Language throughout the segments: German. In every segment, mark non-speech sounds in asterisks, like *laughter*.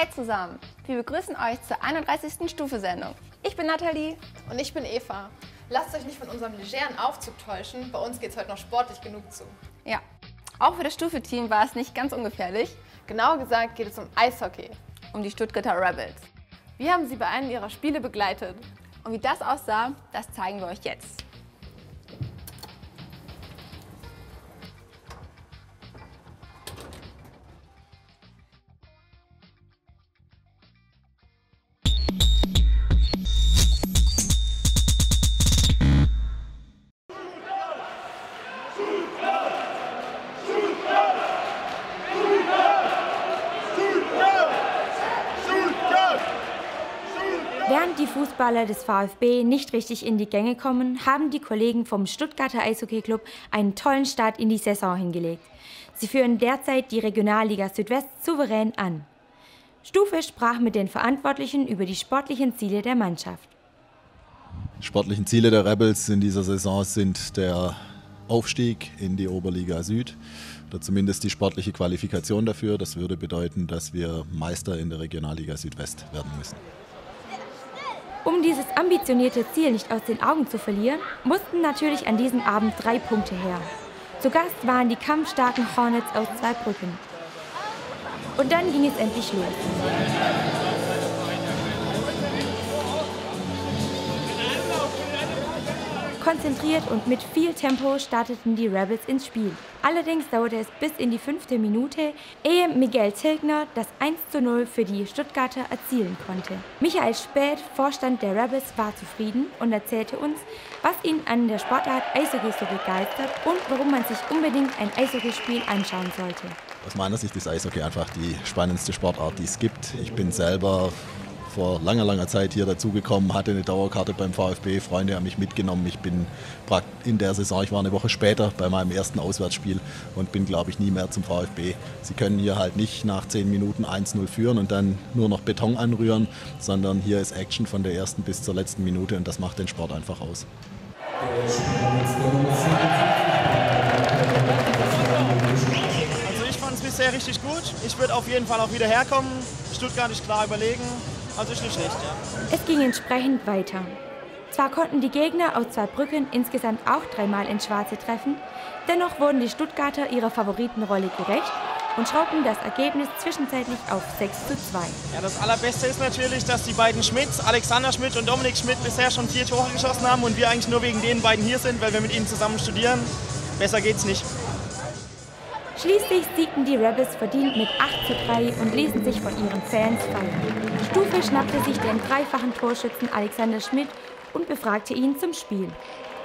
Hey zusammen, wir begrüßen euch zur 31. Stufe-Sendung. Ich bin Nathalie. Und ich bin Eva. Lasst euch nicht von unserem legeren Aufzug täuschen, bei uns geht es heute noch sportlich genug zu. Ja, auch für das Stufe-Team war es nicht ganz ungefährlich. Genauer gesagt geht es um Eishockey. Um die Stuttgarter Rebels. Wir haben sie bei einem ihrer Spiele begleitet. Und wie das aussah, das zeigen wir euch jetzt. Fußballer des VfB nicht richtig in die Gänge kommen, haben die Kollegen vom Stuttgarter Eishockey Club einen tollen Start in die Saison hingelegt. Sie führen derzeit die Regionalliga Südwest souverän an. Stufe sprach mit den Verantwortlichen über die sportlichen Ziele der Mannschaft. Sportlichen Ziele der Rebels in dieser Saison sind der Aufstieg in die Oberliga Süd oder zumindest die sportliche Qualifikation dafür. Das würde bedeuten, dass wir Meister in der Regionalliga Südwest werden müssen. Um dieses ambitionierte Ziel nicht aus den Augen zu verlieren, mussten natürlich an diesem Abend drei Punkte her. Zu Gast waren die kampfstarken Hornets aus Zweibrücken. Und dann ging es endlich los. Konzentriert und mit viel Tempo starteten die Rebels ins Spiel. Allerdings dauerte es bis in die fünfte Minute, ehe Miguel Tilgner das 1 zu 0 für die Stuttgarter erzielen konnte. Michael Späth, Vorstand der Rebels, war zufrieden und erzählte uns, was ihn an der Sportart Eishockey so begeistert und warum man sich unbedingt ein Eishockeyspiel anschauen sollte. Aus meiner Sicht ist Eishockey einfach die spannendste Sportart, die es gibt. Ich bin selber vor langer, langer Zeit hier dazugekommen, hatte eine Dauerkarte beim VfB, Freunde haben mich mitgenommen. Ich bin in der Saison, ich war eine Woche später bei meinem ersten Auswärtsspiel und bin, glaube ich, nie mehr zum VfB. Sie können hier halt nicht nach 10 Minuten 1-0 führen und dann nur noch Beton anrühren, sondern hier ist Action von der ersten bis zur letzten Minute und das macht den Sport einfach aus. Also ich fand es bisher richtig gut. Ich würde auf jeden Fall auch wieder herkommen. Stuttgart ist klar überlegen. Also ist nicht schlecht, ja. Es ging entsprechend weiter. Zwar konnten die Gegner aus zwei Brücken insgesamt auch dreimal ins Schwarze treffen, dennoch wurden die Stuttgarter ihrer Favoritenrolle gerecht und schraubten das Ergebnis zwischenzeitlich auf 6 zu 2. Ja, das Allerbeste ist natürlich, dass die beiden Schmidts, Alexander Schmidt und Dominik Schmidt, bisher schon vier Tore geschossen haben und wir eigentlich nur wegen den beiden hier sind, weil wir mit ihnen zusammen studieren. Besser geht's nicht. Schließlich siegten die Rebels verdient mit 8 zu 3 und ließen sich von ihren Fans feiern. Stufe schnappte sich den dreifachen Torschützen Alexander Schmidt und befragte ihn zum Spiel.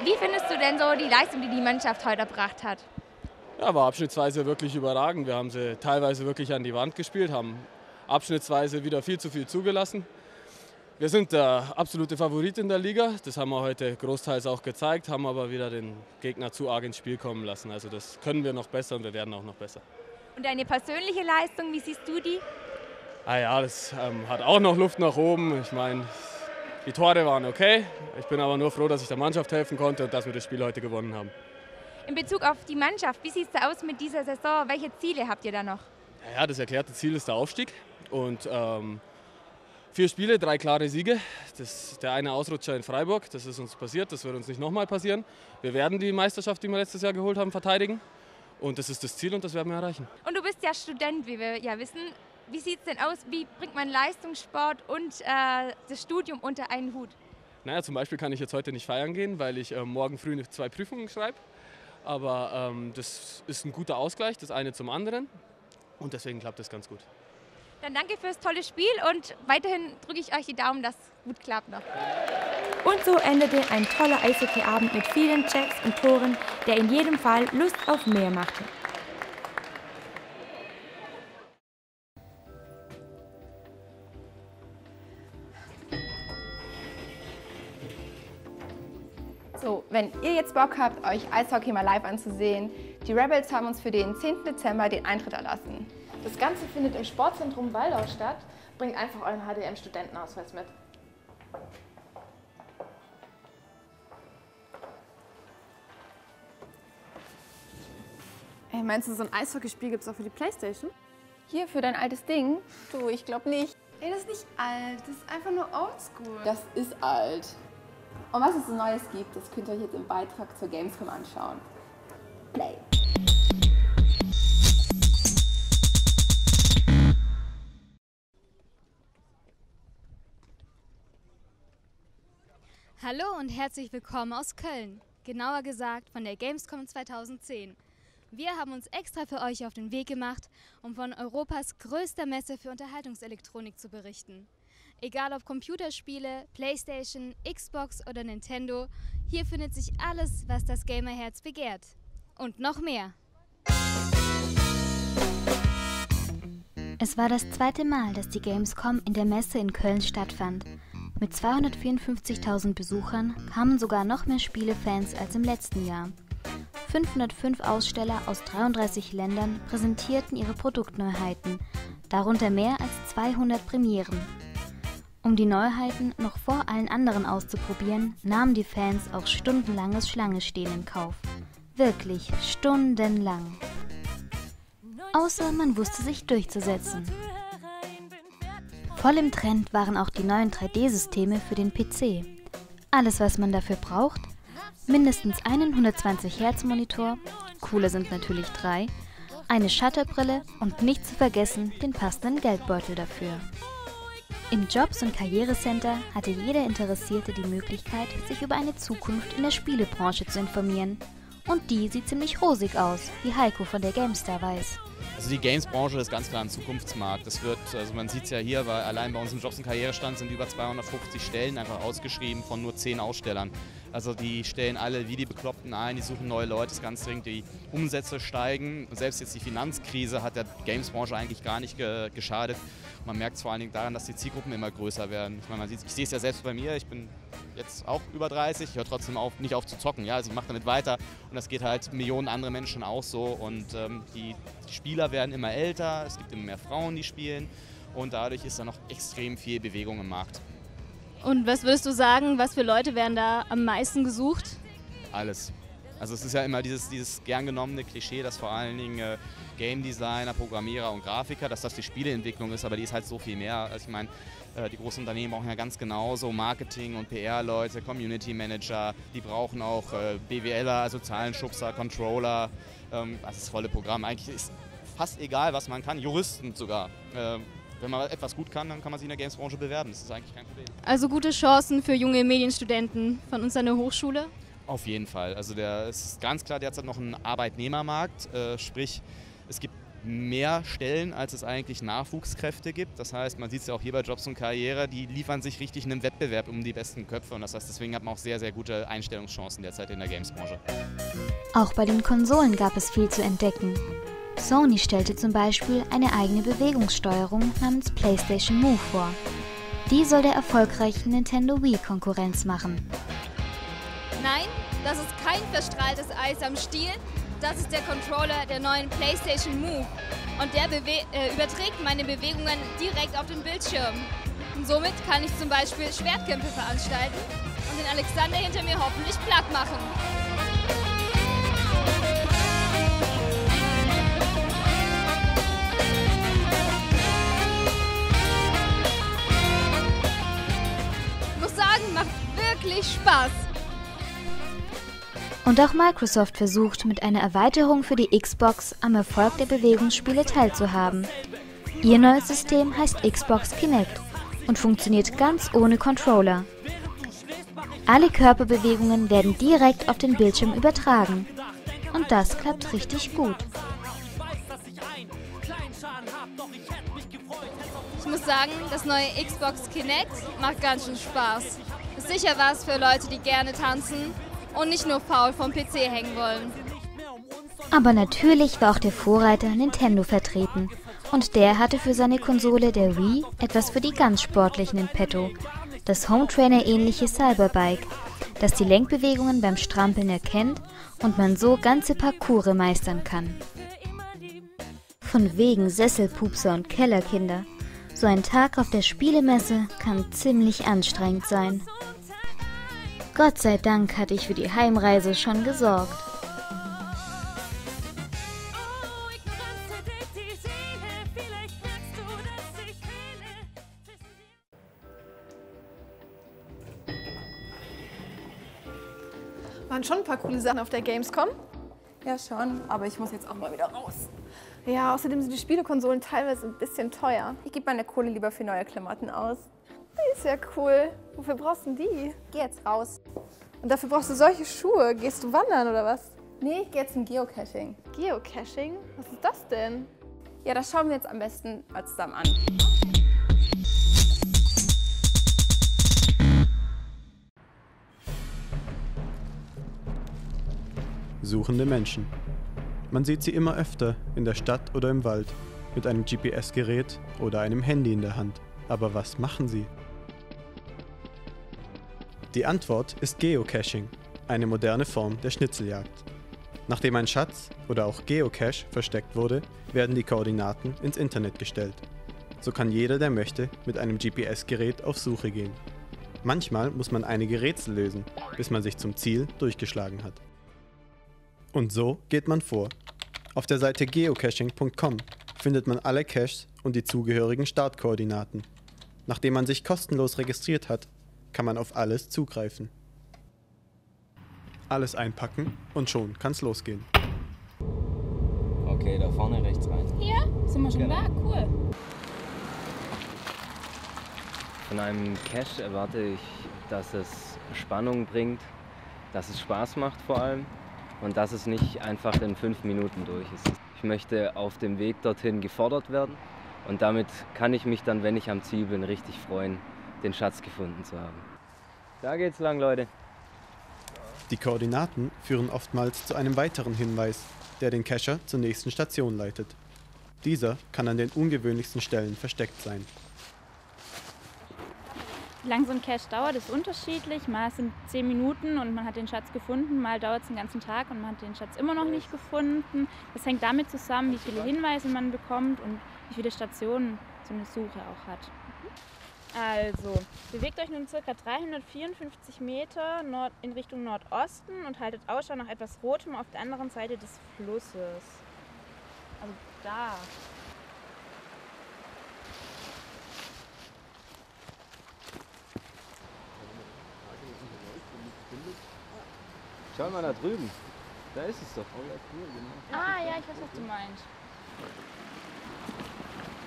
Wie findest du denn so die Leistung, die die Mannschaft heute erbracht hat? Ja, war abschnittsweise wirklich überragend. Wir haben sie teilweise wirklich an die Wand gespielt, haben abschnittsweise wieder viel zu viel zugelassen. Wir sind der absolute Favorit in der Liga. Das haben wir heute großteils auch gezeigt, haben aber wieder den Gegner zu arg ins Spiel kommen lassen. Also das können wir noch besser und wir werden auch noch besser. Und deine persönliche Leistung, wie siehst du die? Ah ja, das ähm, hat auch noch Luft nach oben. Ich meine, die Tore waren okay. Ich bin aber nur froh, dass ich der Mannschaft helfen konnte und dass wir das Spiel heute gewonnen haben. In Bezug auf die Mannschaft, wie sieht es aus mit dieser Saison? Welche Ziele habt ihr da noch? Ja, das erklärte Ziel ist der Aufstieg. Und ähm, Vier Spiele, drei klare Siege. Das, der eine Ausrutscher in Freiburg, das ist uns passiert, das wird uns nicht nochmal passieren. Wir werden die Meisterschaft, die wir letztes Jahr geholt haben, verteidigen. Und das ist das Ziel und das werden wir erreichen. Und du bist ja Student, wie wir ja wissen. Wie sieht es denn aus? Wie bringt man Leistungssport und äh, das Studium unter einen Hut? Naja, zum Beispiel kann ich jetzt heute nicht feiern gehen, weil ich äh, morgen früh zwei Prüfungen schreibe. Aber ähm, das ist ein guter Ausgleich, das eine zum anderen. Und deswegen klappt das ganz gut. Dann danke fürs tolle Spiel und weiterhin drücke ich euch die Daumen, dass es gut klappt noch. Und so endete ein toller Eishockey-Abend mit vielen Checks und Toren, der in jedem Fall Lust auf mehr machte. So, wenn ihr jetzt Bock habt, euch Eishockey mal live anzusehen, die Rebels haben uns für den 10. Dezember den Eintritt erlassen. Das Ganze findet im Sportzentrum Waldau statt. Bringt einfach euren HDM-Studentenausweis mit. Ey, meinst du, so ein Eishockeyspiel gibt es auch für die Playstation? Hier für dein altes Ding? Du, ich glaube nicht. Ey, das ist nicht alt, das ist einfach nur oldschool. Das ist alt. Und was es so Neues gibt, das könnt ihr euch jetzt im Beitrag zur Gamescom anschauen. Play. Hallo und herzlich willkommen aus Köln, genauer gesagt von der Gamescom 2010. Wir haben uns extra für euch auf den Weg gemacht, um von Europas größter Messe für Unterhaltungselektronik zu berichten. Egal ob Computerspiele, Playstation, Xbox oder Nintendo, hier findet sich alles, was das Gamerherz begehrt. Und noch mehr. Es war das zweite Mal, dass die Gamescom in der Messe in Köln stattfand. Mit 254.000 Besuchern kamen sogar noch mehr Spielefans als im letzten Jahr. 505 Aussteller aus 33 Ländern präsentierten ihre Produktneuheiten, darunter mehr als 200 Premieren. Um die Neuheiten noch vor allen anderen auszuprobieren, nahmen die Fans auch stundenlanges Schlangestehen in Kauf. Wirklich stundenlang. Außer man wusste sich durchzusetzen. Voll im Trend waren auch die neuen 3D-Systeme für den PC. Alles, was man dafür braucht, mindestens einen 120 Hertz Monitor, coole sind natürlich drei, eine Shutterbrille und nicht zu vergessen den passenden Geldbeutel dafür. Im Jobs- und Karrierecenter hatte jeder Interessierte die Möglichkeit, sich über eine Zukunft in der Spielebranche zu informieren. Und die sieht ziemlich rosig aus, wie Heiko von der GameStar weiß. Also die Games-Branche ist ganz klar ein Zukunftsmarkt. Das wird, also man sieht es ja hier, weil allein bei uns im Jobs- und Karrierestand sind über 250 Stellen einfach ausgeschrieben von nur 10 Ausstellern. Also die stellen alle wie die Bekloppten ein, die suchen neue Leute, es ist ganz dringend, die Umsätze steigen. Selbst jetzt die Finanzkrise hat der Games-Branche eigentlich gar nicht ge geschadet. Man merkt es vor allen Dingen daran, dass die Zielgruppen immer größer werden. Ich, meine, man sieht, ich sehe es ja selbst bei mir, ich bin jetzt auch über 30, ich höre trotzdem auf, nicht auf zu zocken. Ja? Also ich mache damit weiter und das geht halt Millionen andere Menschen auch so. Und ähm, die, die Spieler werden immer älter, es gibt immer mehr Frauen, die spielen und dadurch ist da noch extrem viel Bewegung im Markt. Und was würdest du sagen, was für Leute werden da am meisten gesucht? Alles. Also es ist ja immer dieses, dieses gern genommene Klischee, dass vor allen Dingen äh, Game Designer, Programmierer und Grafiker, dass das die Spieleentwicklung ist, aber die ist halt so viel mehr. Also ich meine, die großen Unternehmen brauchen ja ganz genauso Marketing- und PR-Leute, Community-Manager, die brauchen auch äh, BWLer, also Zahlenschubser, Controller, ähm, das ist volle Programm. Eigentlich ist fast egal, was man kann, Juristen sogar. Äh, wenn man etwas gut kann, dann kann man sich in der Games-Branche bewerben. Das ist eigentlich kein Problem. Also gute Chancen für junge Medienstudenten von uns an der Hochschule? Auf jeden Fall. Also der ist ganz klar derzeit noch ein Arbeitnehmermarkt, äh, sprich es gibt mehr Stellen, als es eigentlich Nachwuchskräfte gibt. Das heißt, man sieht es ja auch hier bei Jobs und Karriere, die liefern sich richtig einen Wettbewerb um die besten Köpfe und das heißt, deswegen hat man auch sehr, sehr gute Einstellungschancen derzeit in der Games-Branche. Auch bei den Konsolen gab es viel zu entdecken. Sony stellte zum Beispiel eine eigene Bewegungssteuerung namens PlayStation Move vor. Die soll der erfolgreichen Nintendo Wii Konkurrenz machen. Nein, das ist kein verstrahltes Eis am Stiel. Das ist der Controller der neuen PlayStation Move. Und der äh, überträgt meine Bewegungen direkt auf den Bildschirm. Und somit kann ich zum Beispiel Schwertkämpfe veranstalten und den Alexander hinter mir hoffentlich platt machen. wirklich Spaß. Und auch Microsoft versucht mit einer Erweiterung für die Xbox am Erfolg der Bewegungsspiele teilzuhaben. Ihr neues System heißt Xbox Kinect und funktioniert ganz ohne Controller. Alle Körperbewegungen werden direkt auf den Bildschirm übertragen. Und das klappt richtig gut. Ich muss sagen, das neue Xbox Kinect macht ganz schön Spaß. Ist sicher was für Leute, die gerne tanzen und nicht nur faul vom PC hängen wollen. Aber natürlich war auch der Vorreiter Nintendo vertreten. Und der hatte für seine Konsole der Wii etwas für die ganz Sportlichen in petto. Das Hometrainer-ähnliche Cyberbike, das die Lenkbewegungen beim Strampeln erkennt und man so ganze Parcours meistern kann. Von wegen Sesselpupser und Kellerkinder. So ein Tag auf der Spielemesse kann ziemlich anstrengend sein. Gott sei Dank hatte ich für die Heimreise schon gesorgt. Waren schon ein paar coole Sachen auf der Gamescom. Ja, schon, aber ich muss jetzt auch mal wieder raus. Ja, außerdem sind die Spielekonsolen teilweise ein bisschen teuer. Ich gebe meine Kohle lieber für neue Klamotten aus. Die ist ja cool. Wofür brauchst du denn die? Geh jetzt raus. Und dafür brauchst du solche Schuhe. Gehst du wandern oder was? Nee, ich gehe jetzt zum Geocaching. Geocaching? Was ist das denn? Ja, das schauen wir jetzt am besten mal zusammen an. Suchende Menschen. Man sieht sie immer öfter in der Stadt oder im Wald mit einem GPS-Gerät oder einem Handy in der Hand. Aber was machen sie? Die Antwort ist Geocaching, eine moderne Form der Schnitzeljagd. Nachdem ein Schatz oder auch Geocache versteckt wurde, werden die Koordinaten ins Internet gestellt. So kann jeder, der möchte, mit einem GPS-Gerät auf Suche gehen. Manchmal muss man einige Rätsel lösen, bis man sich zum Ziel durchgeschlagen hat. Und so geht man vor. Auf der Seite geocaching.com findet man alle Caches und die zugehörigen Startkoordinaten. Nachdem man sich kostenlos registriert hat, kann man auf alles zugreifen. Alles einpacken und schon kann's losgehen. Okay, da vorne rechts rein. Hier? Sind wir schon Genau. da? Cool. Von einem Cache erwarte ich, dass es Spannung bringt, dass es Spaß macht vor allem und dass es nicht einfach in fünf Minuten durch ist. Ich möchte auf dem Weg dorthin gefordert werden und damit kann ich mich dann, wenn ich am Ziel bin, richtig freuen, den Schatz gefunden zu haben. Da geht's lang, Leute. Die Koordinaten führen oftmals zu einem weiteren Hinweis, der den Cacher zur nächsten Station leitet. Dieser kann an den ungewöhnlichsten Stellen versteckt sein. Wie lang so ein Cache dauert, ist unterschiedlich. Mal sind 10 Minuten und man hat den Schatz gefunden, mal dauert es den ganzen Tag und man hat den Schatz immer noch nicht gefunden. Das hängt damit zusammen, wie viele Hinweise man bekommt und wie viele Stationen so eine Suche auch hat. Also, bewegt euch nun ca. 354 Meter Nord in Richtung Nordosten und haltet Ausschau nach etwas Rotem auf der anderen Seite des Flusses. Also da. Schau mal da drüben. Da ist es doch. Ah ja, ich weiß, was du meinst.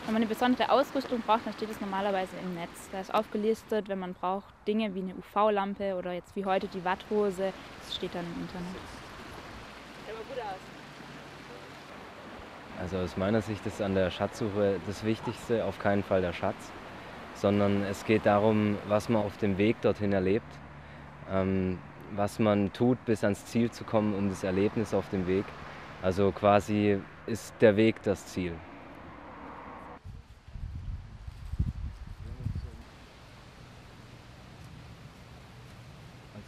Wenn man eine besondere Ausrüstung braucht, dann steht es normalerweise im Netz. Da ist aufgelistet, wenn man braucht Dinge wie eine UV-Lampe oder jetzt wie heute die Watthose. Das steht dann im Internet. Sieht aber gut aus. Also aus meiner Sicht ist an der Schatzsuche das Wichtigste auf keinen Fall der Schatz, sondern es geht darum, was man auf dem Weg dorthin erlebt, ähm, was man tut, bis ans Ziel zu kommen, um das Erlebnis auf dem Weg. Also quasi ist der Weg das Ziel.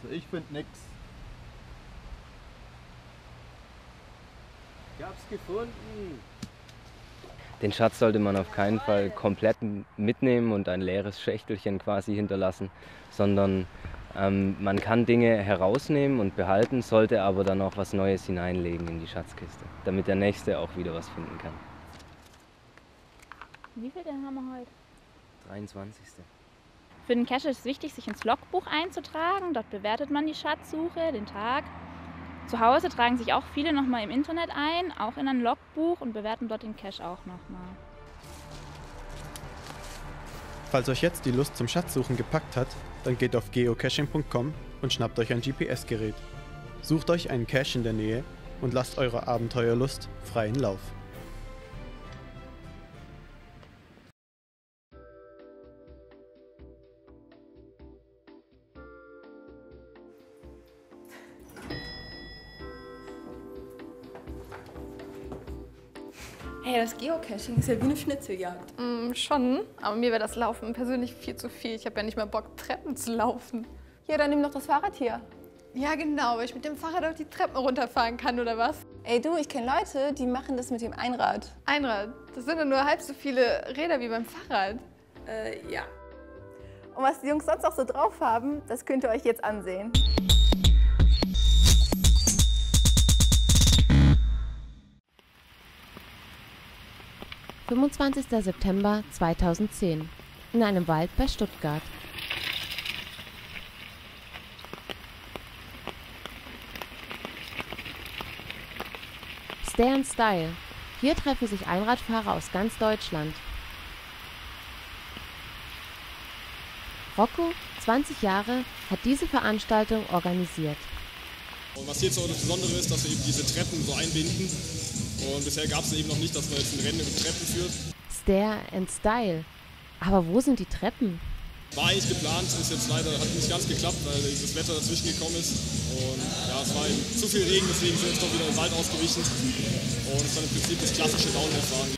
Also ich finde nichts. Ich hab's gefunden. Den Schatz sollte man auf keinen Fall komplett mitnehmen und ein leeres Schächtelchen quasi hinterlassen, sondern ähm, man kann Dinge herausnehmen und behalten, sollte aber dann auch was Neues hineinlegen in die Schatzkiste, damit der Nächste auch wieder was finden kann. Wie viel denn haben wir heute? 23. Für den Cache ist es wichtig, sich ins Logbuch einzutragen. Dort bewertet man die Schatzsuche, den Tag. Zu Hause tragen sich auch viele nochmal im Internet ein, auch in ein Logbuch und bewerten dort den Cache auch nochmal. Falls euch jetzt die Lust zum Schatzsuchen gepackt hat, dann geht auf geocaching.com und schnappt euch ein GPS-Gerät. Sucht euch einen Cache in der Nähe und lasst eurer Abenteuerlust freien Lauf. Das Geocaching ist ja wie eine Schnitzeljagd. Mm, schon, aber mir wäre das Laufen persönlich viel zu viel. Ich habe ja nicht mehr Bock, Treppen zu laufen. Ja, dann nimm doch das Fahrrad hier. Ja, genau, weil ich mit dem Fahrrad auch die Treppen runterfahren kann, oder was? Ey, du, ich kenne Leute, die machen das mit dem Einrad. Einrad, das sind ja nur halb so viele Räder wie beim Fahrrad. Äh, ja. Und was die Jungs sonst auch so drauf haben, das könnt ihr euch jetzt ansehen. 25. September 2010 in einem Wald bei Stuttgart. Stay on Style. Hier treffen sich Einradfahrer aus ganz Deutschland. Rocco, 20 Jahre, hat diese Veranstaltung organisiert. Und was hier so das Besondere ist, dass wir eben diese Treppen so einbinden und bisher gab es eben noch nicht, dass man jetzt ein Rennen mit Treppen führt. Stare and Style. Aber wo sind die Treppen? War eigentlich geplant, ist jetzt leider, hat nicht ganz geklappt, weil das Wetter dazwischen gekommen ist. Und ja, es war eben zu viel Regen, deswegen sind wir jetzt doch wieder im Wald ausgewichen. Und es ist dann im Prinzip das klassische Downhill-Fahren.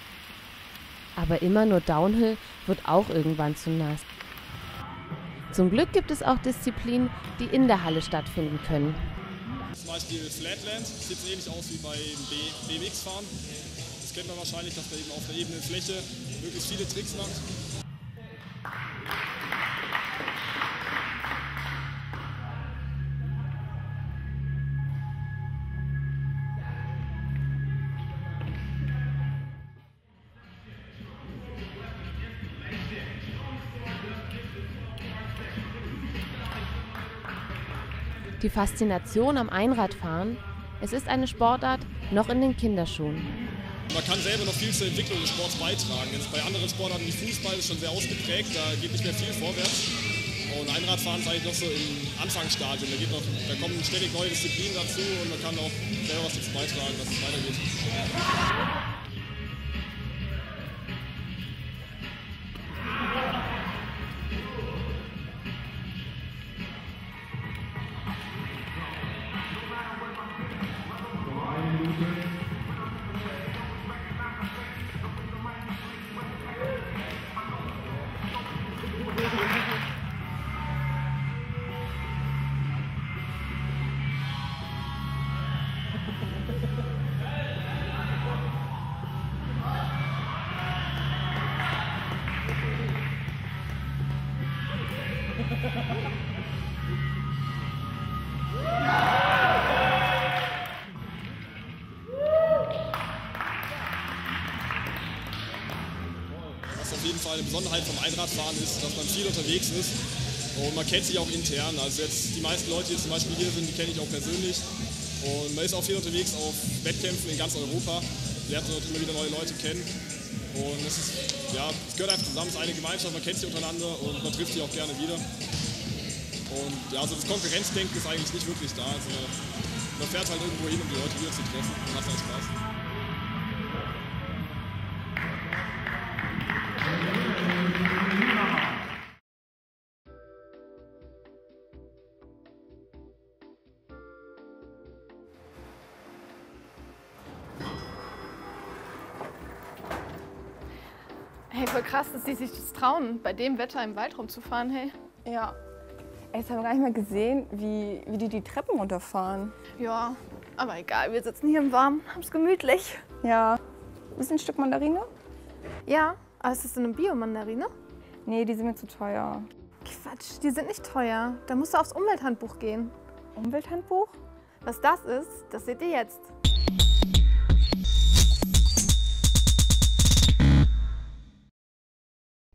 Aber immer nur Downhill wird auch irgendwann zu nass. Zum Glück gibt es auch Disziplinen, die in der Halle stattfinden können. Zum Beispiel Flatland, sieht so ähnlich aus wie beim BMX-Fahren. Das kennt man wahrscheinlich, dass man eben auf der ebenen Fläche möglichst viele Tricks macht. Die Faszination am Einradfahren, es ist eine Sportart noch in den Kinderschuhen. Man kann selber noch viel zur Entwicklung des Sports beitragen. Jetzt bei anderen Sportarten wie Fußball ist schon sehr ausgeprägt, da geht nicht mehr viel vorwärts. Und Einradfahren ist eigentlich noch so im Anfangsstadium. Da, noch, da kommen ständig neue Disziplinen dazu und man kann auch selber was dazu beitragen, dass es weitergeht. Fall eine Besonderheit vom Einradfahren ist, dass man viel unterwegs ist und man kennt sich auch intern. Also jetzt die meisten Leute, die zum Beispiel hier sind, die kenne ich auch persönlich. Und man ist auch viel unterwegs auf Wettkämpfen in ganz Europa, lernt dort immer wieder neue Leute kennen. Und es, ist, ja, es gehört einfach zusammen, es ist eine Gemeinschaft, man kennt sich untereinander und man trifft sich auch gerne wieder. Und ja, also das Konkurrenzdenken ist eigentlich nicht wirklich da. Also man fährt halt irgendwo hin, um die Leute wieder zu treffen und hat halt Spaß. Krass, dass die sich das trauen, bei dem Wetter im Wald rumzufahren, hey. Ja. Ey, Jetzt haben wir gar nicht mal gesehen, wie, wie die die Treppen runterfahren. Ja, aber egal, wir sitzen hier im Warmen, haben's gemütlich. Ja. Ist ein Stück Mandarine? Ja, aber ist das eine Biomandarine? Nee, die sind mir zu teuer. Quatsch, die sind nicht teuer. Da musst du aufs Umwelthandbuch gehen. Umwelthandbuch? Was das ist, das seht ihr jetzt.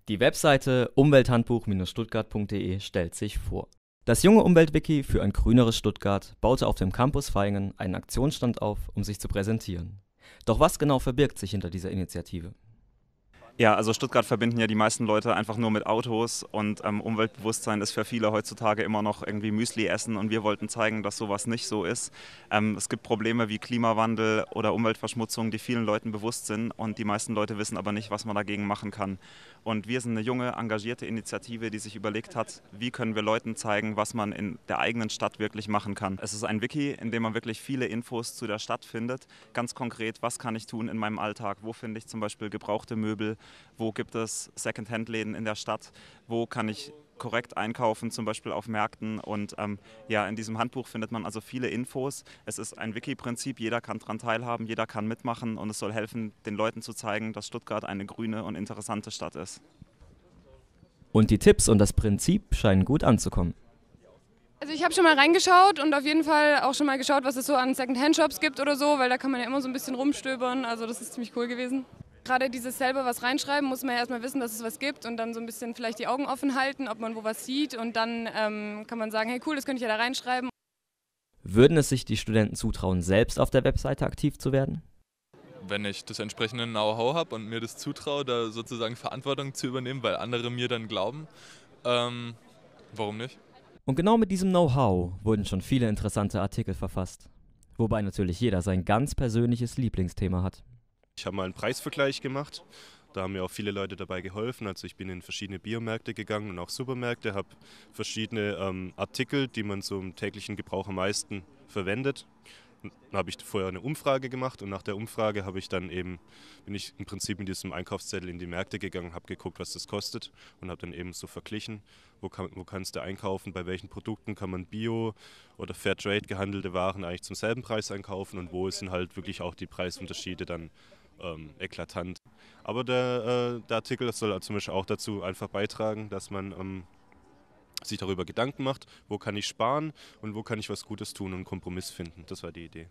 Die Webseite umwelthandbuch-stuttgart.de stellt sich vor. Das junge Umweltwiki für ein grüneres Stuttgart baute auf dem Campus Vaihingen einen Aktionsstand auf, um sich zu präsentieren. Doch was genau verbirgt sich hinter dieser Initiative? Ja, also Stuttgart verbinden ja die meisten Leute einfach nur mit Autos und ähm, Umweltbewusstsein ist für viele heutzutage immer noch irgendwie Müsli essen und wir wollten zeigen, dass sowas nicht so ist. Ähm, es gibt Probleme wie Klimawandel oder Umweltverschmutzung, die vielen Leuten bewusst sind und die meisten Leute wissen aber nicht, was man dagegen machen kann. Und wir sind eine junge, engagierte Initiative, die sich überlegt hat, wie können wir Leuten zeigen, was man in der eigenen Stadt wirklich machen kann. Es ist ein Wiki, in dem man wirklich viele Infos zu der Stadt findet. Ganz konkret, was kann ich tun in meinem Alltag? Wo finde ich zum Beispiel gebrauchte Möbel? Wo gibt es Secondhand-Läden in der Stadt? Wo kann ich korrekt einkaufen, zum Beispiel auf Märkten. Und ähm, ja, in diesem Handbuch findet man also viele Infos. Es ist ein Wiki-Prinzip, jeder kann daran teilhaben, jeder kann mitmachen und es soll helfen, den Leuten zu zeigen, dass Stuttgart eine grüne und interessante Stadt ist. Und die Tipps und das Prinzip scheinen gut anzukommen. Also ich habe schon mal reingeschaut und auf jeden Fall auch schon mal geschaut, was es so an Second-Hand-Shops gibt oder so, weil da kann man ja immer so ein bisschen rumstöbern. Also das ist ziemlich cool gewesen. Gerade dieses selber was reinschreiben, muss man ja erstmal wissen, dass es was gibt und dann so ein bisschen vielleicht die Augen offen halten, ob man wo was sieht und dann ähm, kann man sagen, hey cool, das könnte ich ja da reinschreiben. Würden es sich die Studenten zutrauen, selbst auf der Webseite aktiv zu werden? wenn ich das entsprechende Know-how habe und mir das zutraue, da sozusagen Verantwortung zu übernehmen, weil andere mir dann glauben, ähm, warum nicht? Und genau mit diesem Know-how wurden schon viele interessante Artikel verfasst. Wobei natürlich jeder sein ganz persönliches Lieblingsthema hat. Ich habe mal einen Preisvergleich gemacht. Da haben mir auch viele Leute dabei geholfen. Also ich bin in verschiedene Biomärkte gegangen und auch Supermärkte, habe verschiedene ähm, Artikel, die man im täglichen Gebrauch am meisten verwendet. Dann habe ich vorher eine Umfrage gemacht und nach der Umfrage habe ich dann eben, bin ich im Prinzip mit diesem Einkaufszettel in die Märkte gegangen, habe geguckt, was das kostet und habe dann eben so verglichen, wo, kann, wo kannst du einkaufen, bei welchen Produkten kann man Bio oder Fairtrade gehandelte Waren eigentlich zum selben Preis einkaufen und wo sind halt wirklich auch die Preisunterschiede dann ähm, eklatant. Aber der, äh, der Artikel soll zum Beispiel auch dazu einfach beitragen, dass man ähm, sich darüber Gedanken macht, wo kann ich sparen und wo kann ich was Gutes tun und Kompromiss finden. Das war die Idee.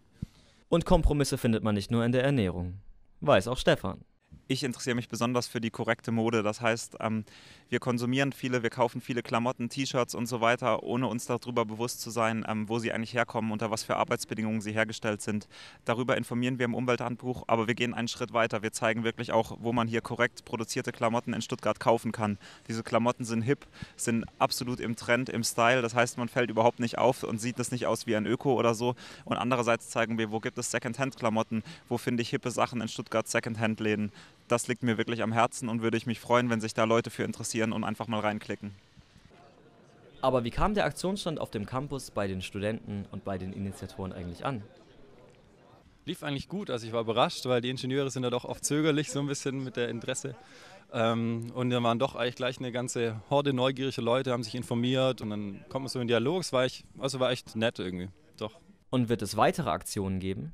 Und Kompromisse findet man nicht nur in der Ernährung. Weiß auch Stefan. Ich interessiere mich besonders für die korrekte Mode. Das heißt, ähm, wir konsumieren viele, wir kaufen viele Klamotten, T-Shirts und so weiter, ohne uns darüber bewusst zu sein, ähm, wo sie eigentlich herkommen, unter was für Arbeitsbedingungen sie hergestellt sind. Darüber informieren wir im Umwelthandbuch, aber wir gehen einen Schritt weiter. Wir zeigen wirklich auch, wo man hier korrekt produzierte Klamotten in Stuttgart kaufen kann. Diese Klamotten sind hip, sind absolut im Trend, im Style. Das heißt, man fällt überhaupt nicht auf und sieht das nicht aus wie ein Öko oder so. Und andererseits zeigen wir, wo gibt es Secondhand-Klamotten, wo finde ich hippe Sachen in Stuttgart Secondhand-Läden. Das liegt mir wirklich am Herzen und würde ich mich freuen, wenn sich da Leute für interessieren und einfach mal reinklicken. Aber wie kam der Aktionsstand auf dem Campus bei den Studenten und bei den Initiatoren eigentlich an? Lief eigentlich gut, also ich war überrascht, weil die Ingenieure sind ja doch oft zögerlich so ein bisschen mit der Interesse. Ähm, und da waren doch eigentlich gleich eine ganze Horde neugierige Leute, haben sich informiert und dann kommt man so in Dialog. Es war, echt, also war echt nett irgendwie, doch. Und wird es weitere Aktionen geben?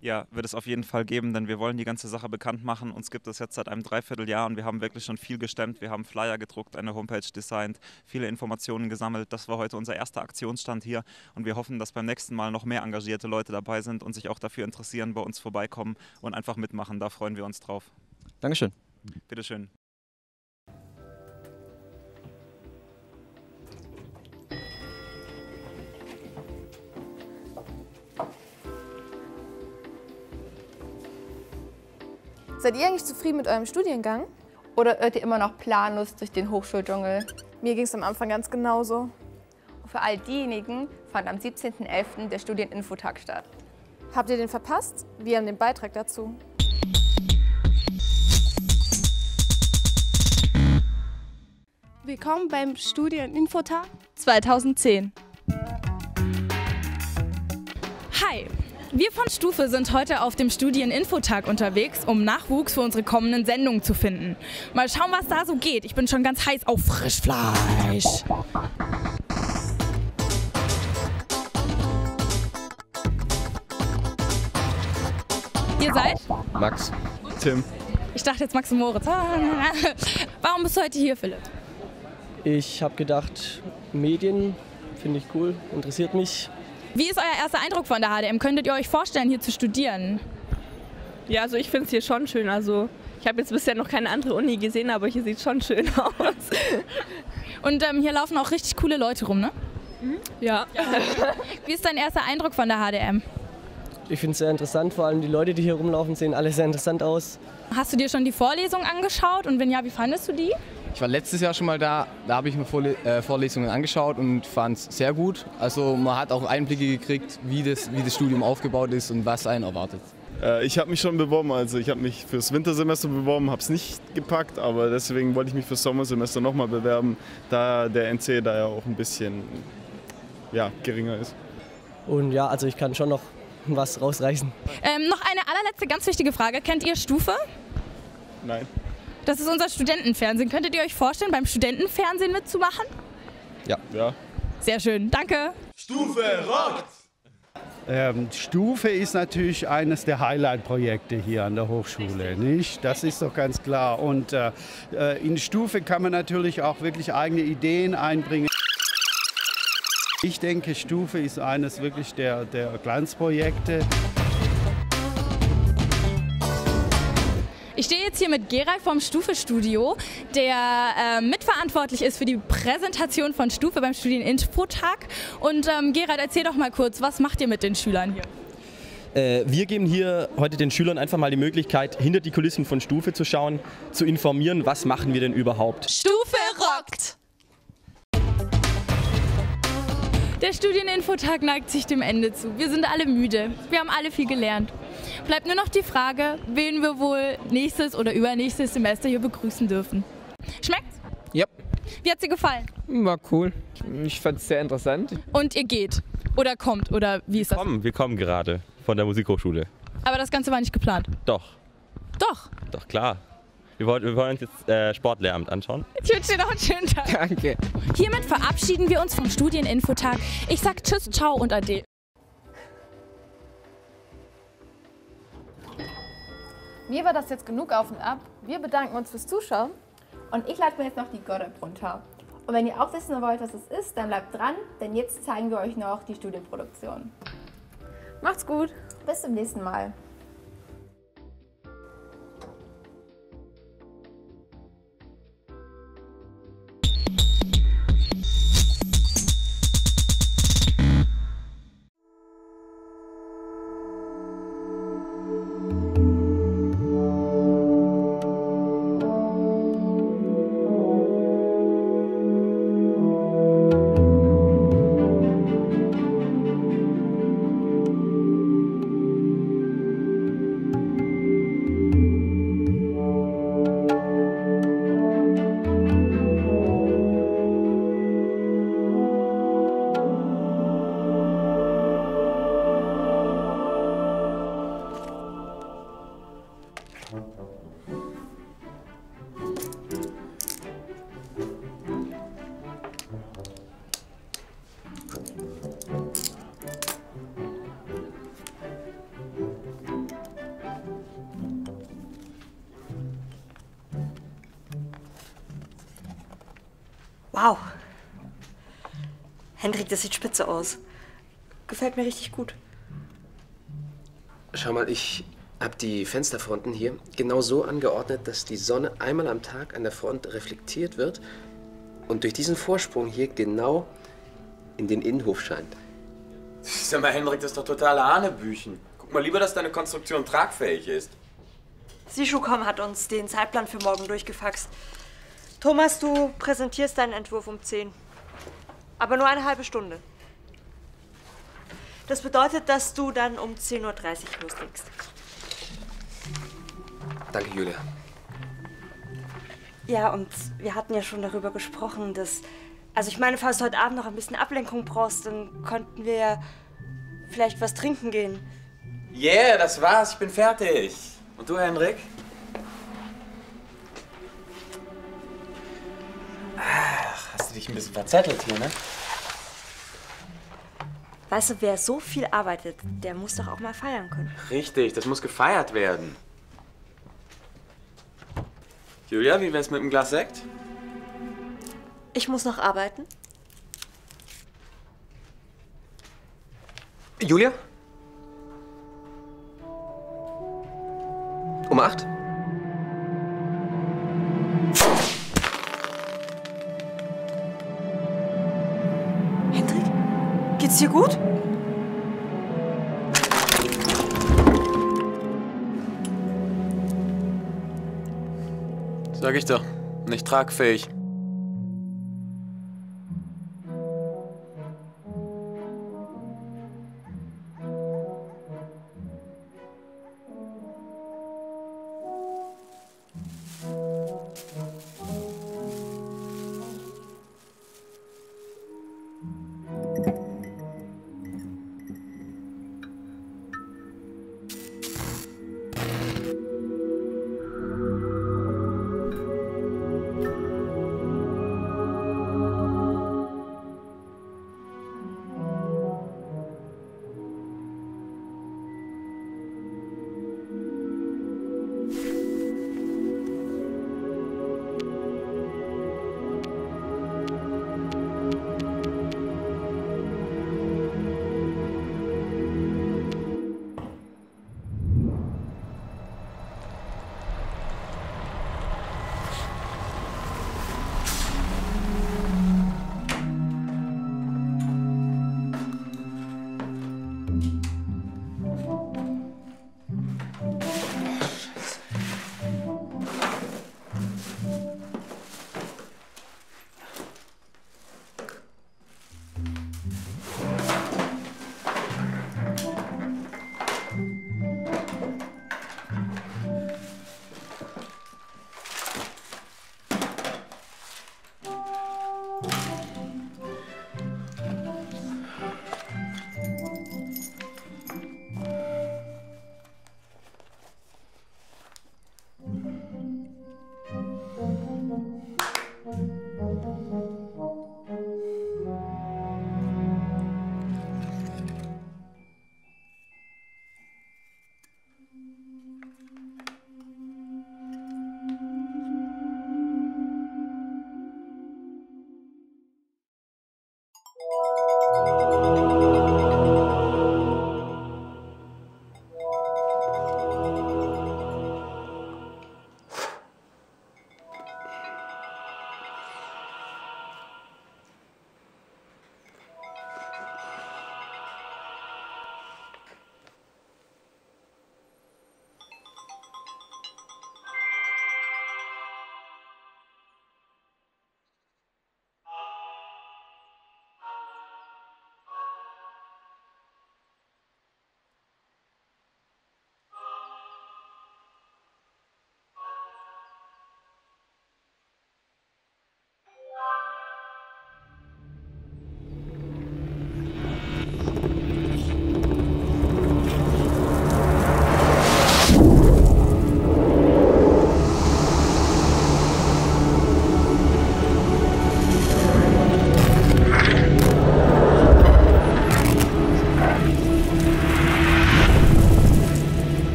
Ja, wird es auf jeden Fall geben, denn wir wollen die ganze Sache bekannt machen. Uns gibt es jetzt seit einem Dreivierteljahr und wir haben wirklich schon viel gestemmt. Wir haben Flyer gedruckt, eine Homepage designt, viele Informationen gesammelt. Das war heute unser erster Aktionsstand hier und wir hoffen, dass beim nächsten Mal noch mehr engagierte Leute dabei sind und sich auch dafür interessieren, bei uns vorbeikommen und einfach mitmachen. Da freuen wir uns drauf. Dankeschön. Bitteschön. Seid ihr eigentlich zufrieden mit eurem Studiengang? Oder irrt ihr immer noch planlos durch den Hochschuldschungel? Mir ging es am Anfang ganz genauso. Und für all diejenigen fand am 17.11. der Studieninfotag statt. Habt ihr den verpasst? Wir haben den Beitrag dazu. Willkommen beim Studieninfotag 2010. wir von Stufe sind heute auf dem Studieninfotag unterwegs, um Nachwuchs für unsere kommenden Sendungen zu finden. Mal schauen, was da so geht. Ich bin schon ganz heiß auf Frischfleisch. Ihr seid? Max. Tim. Ich dachte jetzt Max und Moritz. *laughs* Warum bist du heute hier, Philipp? Ich habe gedacht, Medien finde ich cool, interessiert mich. Wie ist euer erster Eindruck von der HDM? Könntet ihr euch vorstellen, hier zu studieren? Ja, also ich finde es hier schon schön. Also ich habe jetzt bisher noch keine andere Uni gesehen, aber hier sieht schon schön *laughs* aus. Und ähm, hier laufen auch richtig coole Leute rum, ne? Ja. Wie ist dein erster Eindruck von der HDM? Ich finde es sehr interessant, vor allem die Leute, die hier rumlaufen, sehen alle sehr interessant aus. Hast du dir schon die Vorlesung angeschaut und wenn ja, wie fandest du die? Ich war letztes Jahr schon mal da, da habe ich mir äh, Vorlesungen angeschaut und fand es sehr gut. Also man hat auch Einblicke gekriegt, wie das, wie das Studium aufgebaut ist und was einen erwartet. Äh, ich habe mich schon beworben, also ich habe mich fürs Wintersemester beworben, habe es nicht gepackt, aber deswegen wollte ich mich fürs Sommersemester nochmal bewerben, da der NC da ja auch ein bisschen ja, geringer ist. Und ja, also ich kann schon noch was rausreißen. Ähm, noch eine allerletzte ganz wichtige Frage. Kennt ihr Stufe? Nein. Das ist unser Studentenfernsehen. Könntet ihr euch vorstellen, beim Studentenfernsehen mitzumachen? Ja. Ja. Sehr schön, danke. Stufe rockt! Ähm, Stufe ist natürlich eines der Highlight-Projekte hier an der Hochschule, nicht? Das ist doch ganz klar. Und äh, in Stufe kann man natürlich auch wirklich eigene Ideen einbringen. Ich denke, Stufe ist eines wirklich der, der Glanzprojekte. Ich stehe jetzt hier mit Gerald vom Stufe-Studio, der äh, mitverantwortlich ist für die Präsentation von Stufe beim Studieninfotag. Und ähm, Gerald, erzähl doch mal kurz, was macht ihr mit den Schülern hier? Äh, wir geben hier heute den Schülern einfach mal die Möglichkeit, hinter die Kulissen von Stufe zu schauen, zu informieren, was machen wir denn überhaupt. Stufe rockt! Der Studieninfotag neigt sich dem Ende zu. Wir sind alle müde. Wir haben alle viel gelernt. Bleibt nur noch die Frage, wen wir wohl nächstes oder übernächstes Semester hier begrüßen dürfen. Schmeckt's? Ja. Wie hat's dir gefallen? War cool. Ich fand es sehr interessant. Und ihr geht oder kommt oder wie ist das? Komm, wir kommen gerade von der Musikhochschule. Aber das Ganze war nicht geplant. Doch, Doch. doch klar. Wir wollen, wir wollen uns jetzt äh, Sportlehramt anschauen. Ich wünsche dir noch einen schönen Tag. Danke. Hiermit verabschieden wir uns vom Studieninfotag. Ich sag Tschüss, Ciao und Ade. Mir war das jetzt genug auf und ab. Wir bedanken uns fürs Zuschauen. Und ich lade mir jetzt noch die God-App runter. Und wenn ihr auch wissen wollt, was es ist, dann bleibt dran, denn jetzt zeigen wir euch noch die Studienproduktion. Macht's gut. Bis zum nächsten Mal. Wow. Hendrik, das sieht spitze aus. Gefällt mir richtig gut. Schau mal, ich habe die Fensterfronten hier genau so angeordnet, dass die Sonne einmal am Tag an der Front reflektiert wird und durch diesen Vorsprung hier genau in den Innenhof scheint. Sag mal, Hendrik, das ist doch totale Hanebüchen. Guck mal lieber, dass deine Konstruktion tragfähig ist. Sischukom hat uns den Zeitplan für morgen durchgefaxt. Thomas, du präsentierst deinen Entwurf um 10. Aber nur eine halbe Stunde. Das bedeutet, dass du dann um 10.30 Uhr loslegst. Danke, Julia. Ja, und wir hatten ja schon darüber gesprochen, dass. Also, ich meine, falls du heute Abend noch ein bisschen Ablenkung brauchst, dann könnten wir ja vielleicht was trinken gehen. Yeah, das war's, ich bin fertig. Und du, Hendrik? Ach, hast du dich ein bisschen verzettelt hier, ne? Weißt du, wer so viel arbeitet, der muss doch auch mal feiern können. Richtig, das muss gefeiert werden. Julia, wie wär's mit einem Glas Sekt? Ich muss noch arbeiten. Julia? Um acht? Geht's dir gut? Sag ich doch, nicht tragfähig.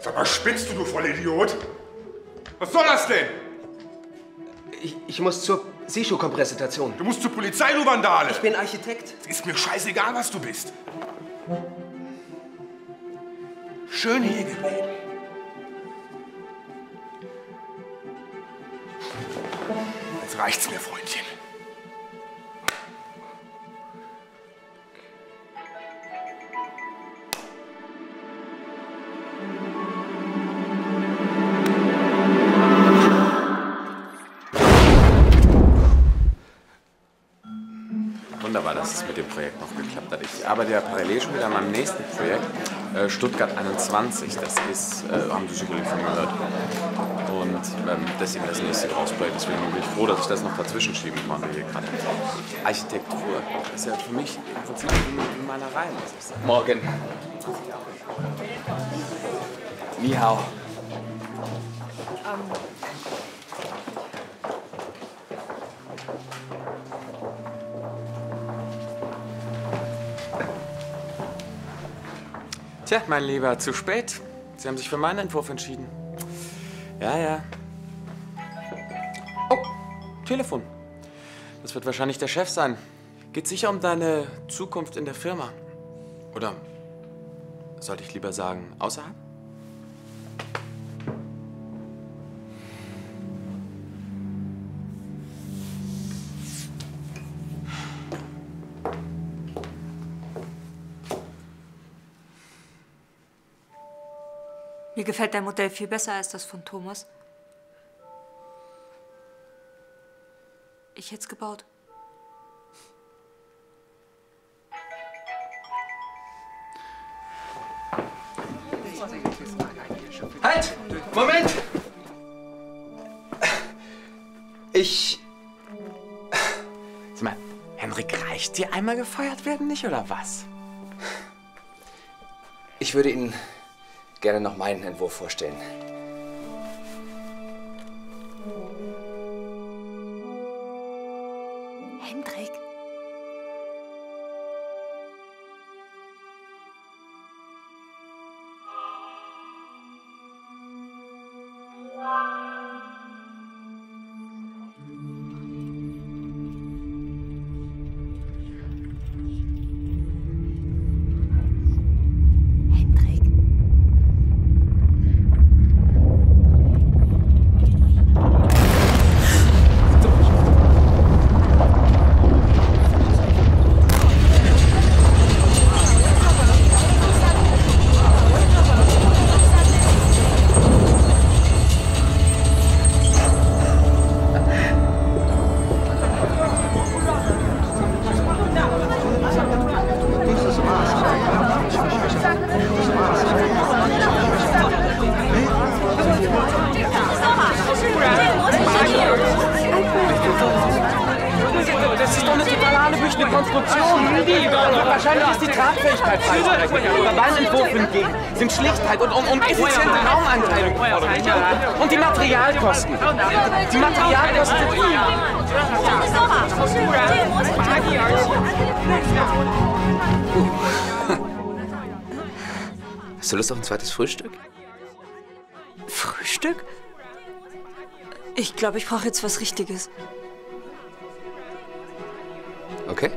Sag mal, spinnst du, du Vollidiot? Was soll das denn? Ich, ich muss zur Seeschuhkompressitation. Du musst zur Polizei, du Vandale! Ich bin Architekt. Es ist mir scheißegal, was du bist. Schön hier geblieben. Reicht's mir, Freundchen. Wunderbar, dass es mit dem Projekt noch geklappt hat. Ich arbeite ja parallel schon wieder an meinem nächsten Projekt, äh, Stuttgart 21. Das ist, äh, haben Sie sicherlich schon gehört. Ähm, das ist eben das nächste Großprojekt. Deswegen bin ich froh, dass ich das noch dazwischen schieben konnte hier gerade. Architektur ist ja für mich im Prinzip wie Malerei, muss ich sagen. Morgen. Ni hao. Tja, mein Lieber, zu spät. Sie haben sich für meinen Entwurf entschieden. Ja, ja. Oh, Telefon. Das wird wahrscheinlich der Chef sein. Geht sicher um deine Zukunft in der Firma. Oder sollte ich lieber sagen, außerhalb? Gefällt dein Modell viel besser als das von Thomas. Ich hätte es gebaut. Halt! Moment! Ich. Sag mal, Henrik, reicht dir einmal gefeuert werden nicht, oder was? Ich würde Ihnen gerne noch meinen Entwurf vorstellen. Die Materialkosten sind... Hast du Lust auf ein zweites Frühstück? Frühstück? Ich glaube, ich brauche jetzt was Richtiges. Okay.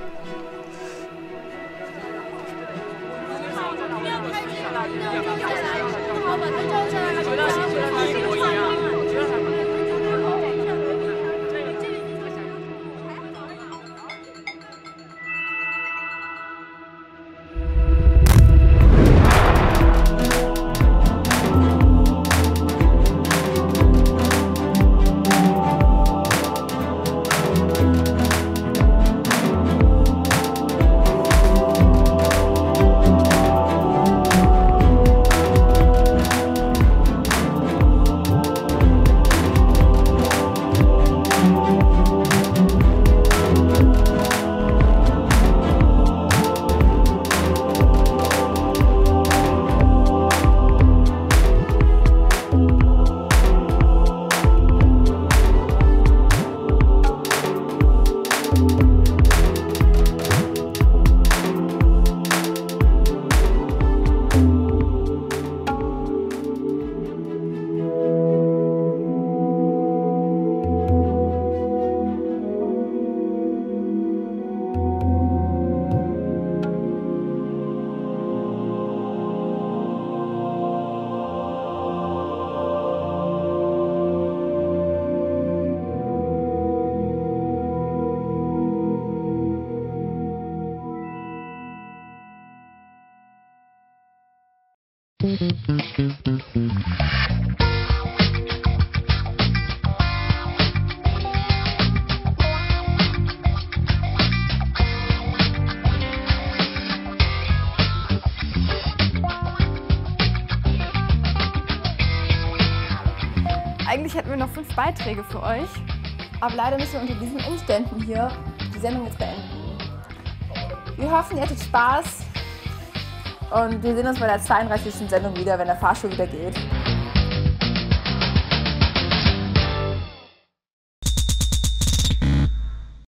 Beiträge für euch, aber leider müssen wir unter diesen Umständen hier die Sendung jetzt beenden. Wir hoffen, ihr hattet Spaß und wir sehen uns bei der 32. Sendung wieder, wenn der Fahrstuhl wieder geht.